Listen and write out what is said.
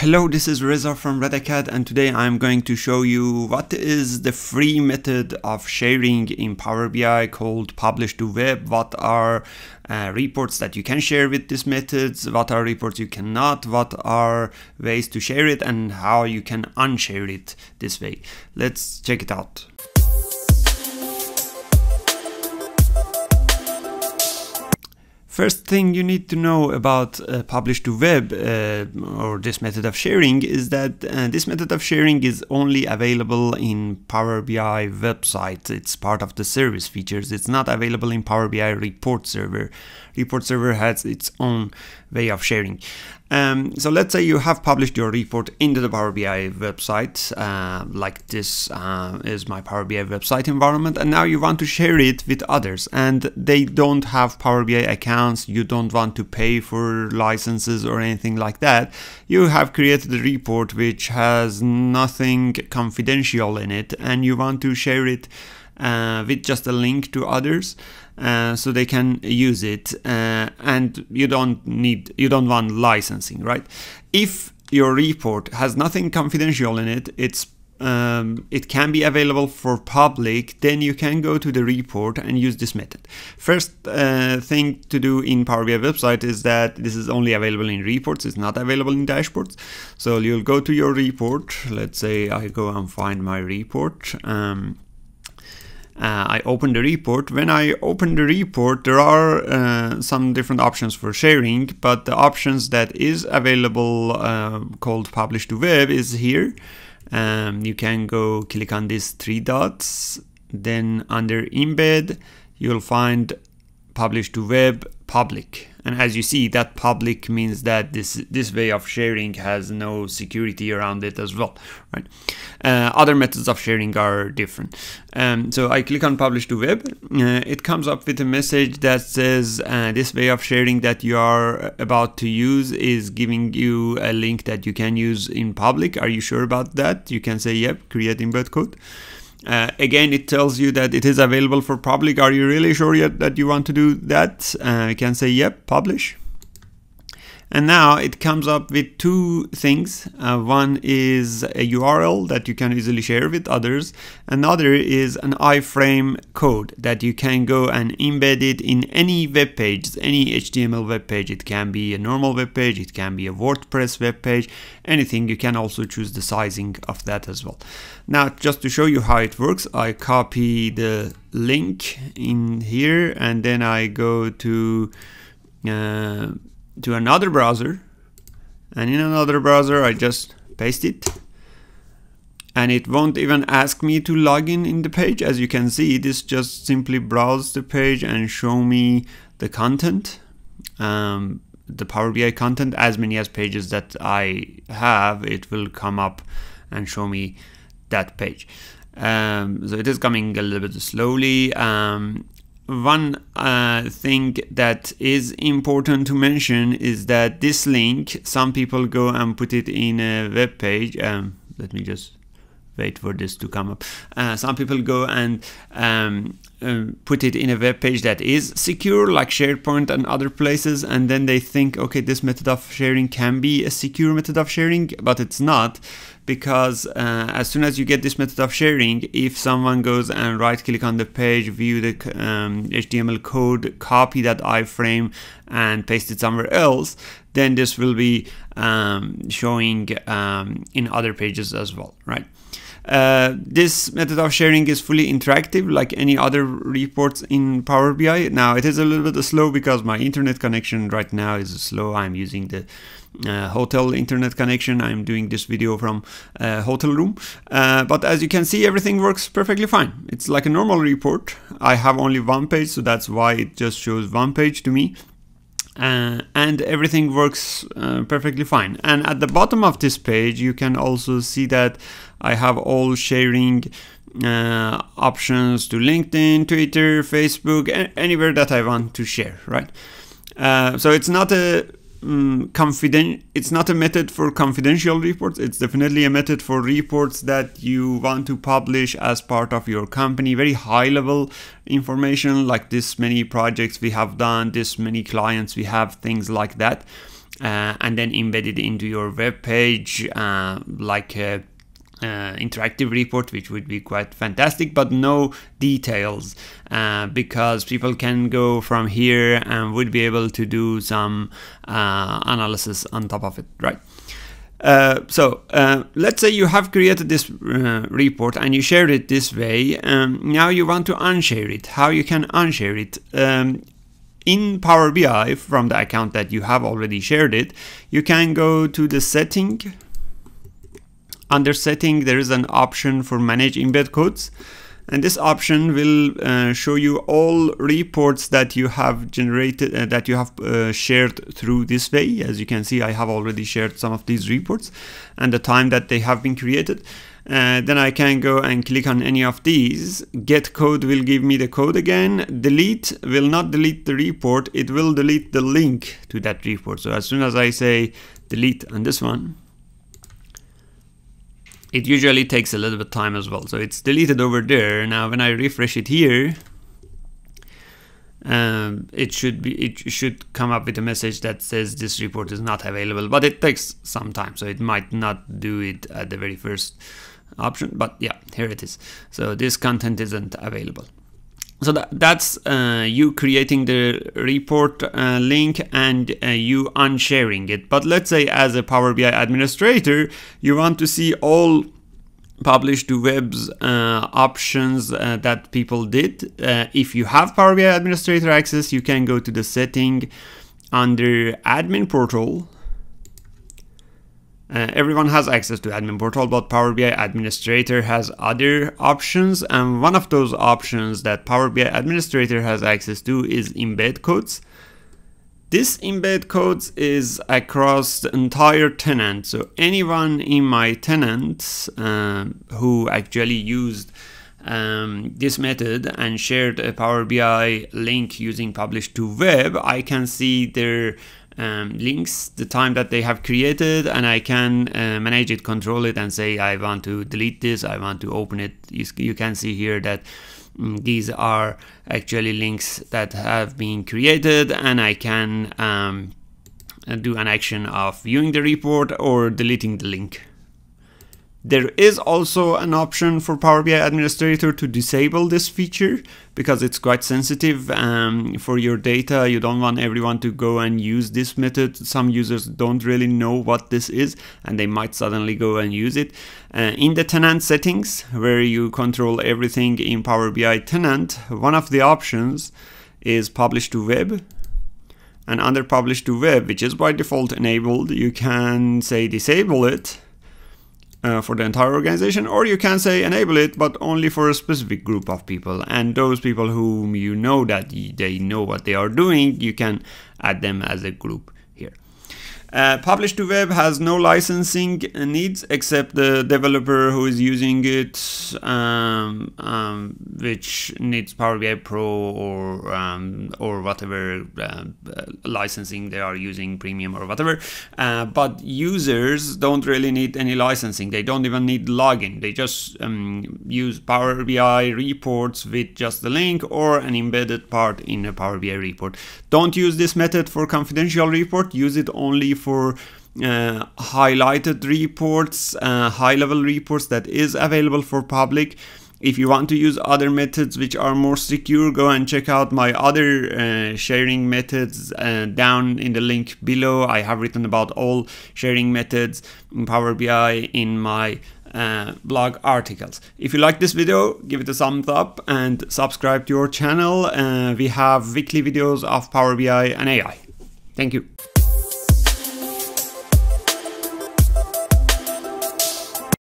Hello, this is Reza from RADACAD and today I'm going to show you what is the free method of sharing in Power BI called Publish to Web. What are uh, reports that you can share with this methods, what are reports you cannot, what are ways to share it and how you can unshare it this way. Let's check it out. First thing you need to know about uh, publish to web uh, or this method of sharing is that uh, this method of sharing is only available in Power BI website. It's part of the service features. It's not available in Power BI report server. Report server has its own way of sharing. Um, so let's say you have published your report into the Power BI website, uh, like this uh, is my Power BI website environment, and now you want to share it with others, and they don't have Power BI accounts, you don't want to pay for licenses or anything like that. You have created a report which has nothing confidential in it, and you want to share it uh, with just a link to others uh, so they can use it uh, and you don't need you don't want licensing right? If your report has nothing confidential in it it's um, it can be available for public then you can go to the report and use this method. First uh, thing to do in Power BI website is that this is only available in reports it's not available in dashboards. So you'll go to your report. Let's say I go and find my report. Um, I open the report. When I open the report, there are uh, some different options for sharing, but the options that is available uh, called publish to web is here. Um, you can go click on these three dots, then under embed, you'll find publish to web public and as you see that public means that this this way of sharing has no security around it as well right? Uh, other methods of sharing are different. Um, so I click on publish to web. Uh, it comes up with a message that says uh, this way of sharing that you are about to use is giving you a link that you can use in public. Are you sure about that? You can say yep create embed code uh, again, it tells you that it is available for public. Are you really sure yet that you want to do that? Uh, you can say, yep, publish. And now it comes up with two things. Uh, one is a URL that you can easily share with others. Another is an iframe code that you can go and embed it in any web page, any HTML web page. It can be a normal web page, it can be a WordPress web page, anything. You can also choose the sizing of that as well. Now, just to show you how it works, I copy the link in here and then I go to uh, to another browser and in another browser I just paste it. And it won't even ask me to log in in the page. As you can see this just simply browse the page and show me the content um, the Power BI content. As many as pages that I have it will come up and show me that page. Um, so it is coming a little bit slowly. Um, one uh, thing that is important to mention is that this link, some people go and put it in a web page. Um, let me just wait for this to come up. Uh, some people go and um, uh, put it in a web page that is secure, like SharePoint and other places, and then they think, okay, this method of sharing can be a secure method of sharing, but it's not because uh, as soon as you get this method of sharing, if someone goes and right click on the page, view the um, HTML code, copy that iframe and paste it somewhere else, then this will be um, showing um, in other pages as well, right? Uh, this method of sharing is fully interactive like any other reports in Power BI. Now it is a little bit slow because my internet connection right now is slow. I'm using the uh, hotel internet connection. I'm doing this video from a hotel room. Uh, but as you can see, everything works perfectly fine. It's like a normal report. I have only one page, so that's why it just shows one page to me. Uh, and everything works uh, perfectly fine. And at the bottom of this page, you can also see that I have all sharing uh, options to LinkedIn, Twitter, Facebook, anywhere that I want to share, right? Uh, so it's not a um, confident it's not a method for confidential reports it's definitely a method for reports that you want to publish as part of your company. Very high level information like this many projects we have done this many clients we have things like that uh, and then embed it into your web page uh, like a uh, interactive report, which would be quite fantastic, but no details uh, because people can go from here and would be able to do some uh, analysis on top of it, right? Uh, so uh, let's say you have created this uh, report and you shared it this way. Um, now you want to unshare it. How you can unshare it? Um, in Power BI from the account that you have already shared it, you can go to the setting under setting, there is an option for manage embed codes. And this option will uh, show you all reports that you have generated, uh, that you have uh, shared through this way. As you can see, I have already shared some of these reports and the time that they have been created. Uh, then I can go and click on any of these. Get code will give me the code again. Delete will not delete the report. It will delete the link to that report. So as soon as I say delete on this one, it usually takes a little bit time as well. So it's deleted over there. Now when I refresh it here, um, it should be it should come up with a message that says this report is not available, but it takes some time, so it might not do it at the very first option. But yeah, here it is. So this content isn't available. So that, that's uh, you creating the report uh, link and uh, you unsharing it. But let's say as a Power BI administrator, you want to see all published to webs uh, options uh, that people did. Uh, if you have Power BI administrator access, you can go to the setting under admin portal uh, everyone has access to admin portal, but Power BI administrator has other options. And one of those options that Power BI administrator has access to is embed codes. This embed codes is across the entire tenant. So anyone in my tenant um, who actually used um, this method and shared a Power BI link using publish to web, I can see their um, links, the time that they have created, and I can uh, manage it, control it, and say I want to delete this, I want to open it. You, you can see here that um, these are actually links that have been created, and I can um, do an action of viewing the report or deleting the link. There is also an option for Power BI Administrator to disable this feature because it's quite sensitive um, for your data. You don't want everyone to go and use this method. Some users don't really know what this is and they might suddenly go and use it. Uh, in the tenant settings, where you control everything in Power BI tenant, one of the options is publish to web and under publish to web, which is by default enabled, you can say disable it uh, for the entire organization, or you can say enable it, but only for a specific group of people. And those people whom you know that they know what they are doing, you can add them as a group. Uh, publish to web has no licensing needs except the developer who is using it, um, um, which needs Power BI Pro or um, or whatever uh, licensing they are using, premium or whatever. Uh, but users don't really need any licensing. They don't even need login. They just um, use Power BI reports with just the link or an embedded part in a Power BI report. Don't use this method for confidential report. Use it only for uh, highlighted reports, uh, high level reports that is available for public. If you want to use other methods which are more secure, go and check out my other uh, sharing methods uh, down in the link below. I have written about all sharing methods in Power BI in my uh, blog articles. If you like this video, give it a thumbs up and subscribe to our channel. Uh, we have weekly videos of Power BI and AI. Thank you.